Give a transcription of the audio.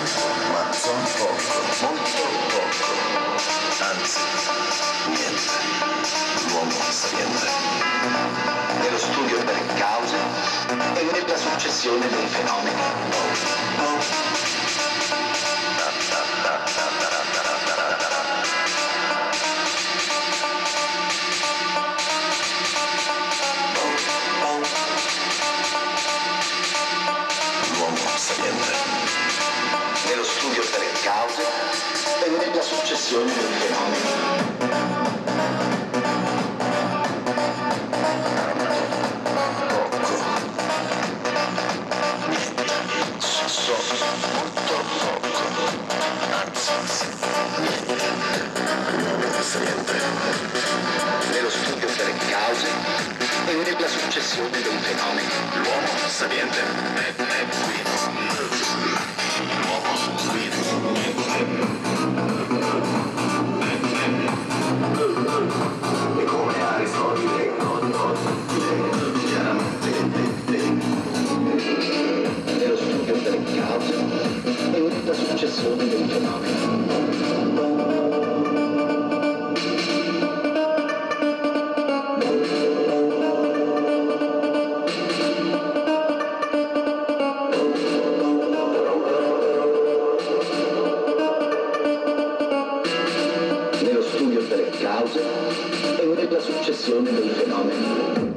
tanto, ma son poco, molto poco, anzi niente. L'uomo sapiente. nello studio delle cause e nella successione dei fenomeni. Nella successione dei fenomeni. Niente. So molto poco. Anzi, niente. L'uomo sapiente. Nello studio delle cause e nella successione dei fenomeni. L'uomo sapiente nella successione dei fenomeni. nello studio delle cause e nella successione dei fenomeni.